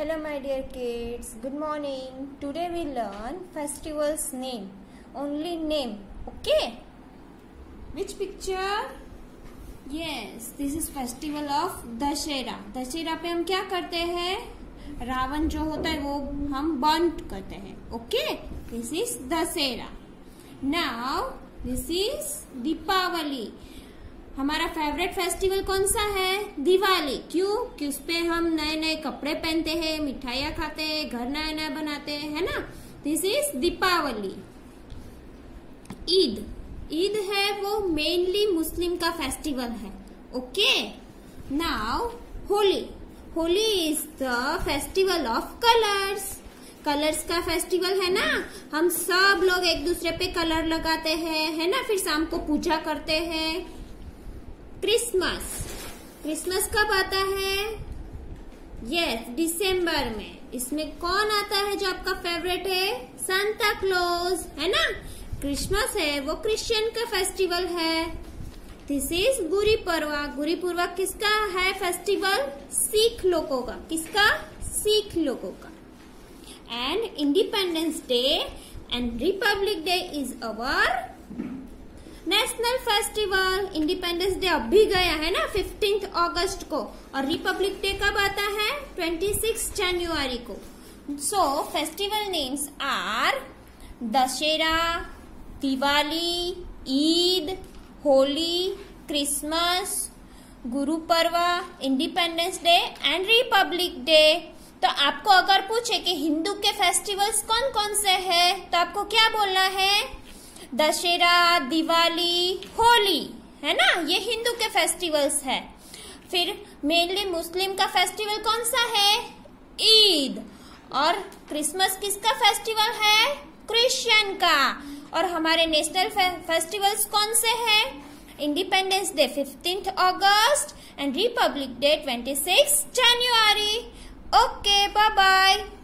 Hello my dear kids, good morning. Today we learn festival's name. Only name, okay? Which picture? Yes, this is festival of Dussehra Dussehra पे हम क्या करते हैं रावण जो होता है वो हम बंट करते हैं okay this is Dussehra now this is Deepavali हमारा फेवरेट फेस्टिवल कौन सा है? दिवाली। क्यों? कि उस पे हम नए नए कपड़े पहनते हैं, मिठाइयाँ खाते हैं, घर नया नया बनाते हैं, है ना? This is Deepavali. Eid. Eid है वो मेनली मुस्लिम का फेस्टिवल है। Okay now Holi. Holi is the festival of colours colours का फेस्टिवल है ना? हम सब लोग एक दूसरे पे कलर लगाते हैं, है ना? फिर शाम को पूजा करते हैं। क्रिसमस। क्रिसमस कब आता है? यस दिसंबर में। इसमें कौन आता है जो आपका फेवरेट है? सांता क्लोज है ना? क्रिसमस है, वो क्रिश्चियन का फेस्टिवल है। दिस इज़ गुरी पर्वा गुरी पर्वा किसका है फेस्टिवल सिख लोगों का। किसका? सिख लोगों का। And Independence Day and Republic Day is our national festival Independence Day अब भी गया है ना फिफ्टींथ अगस्त को। और रिपब्लिक डे कब आता है? ट्वेंटी सिक्स जनवरी को। So festival names are Dussehra, Diwali, Eid, Holi, Christmas, Guru Parv Independence Day and Republic Day तो आपको अगर पूछे कि हिंदू के फेस्टिवल्स कौन कौन से हैं तो आपको क्या बोलना है? दशहरा दिवाली होली है ना? ये हिंदू के फेस्टिवल्स है। फिर मेनली मुस्लिम का फेस्टिवल कौन सा है? ईद। और क्रिसमस किसका फेस्टिवल है? क्रिश्चियन का। और हमारे नेशनल फे, फेस्टिवल्स कौन से हैं? Independence Day fifteenth August and Republic Day twenty six January okay bye bye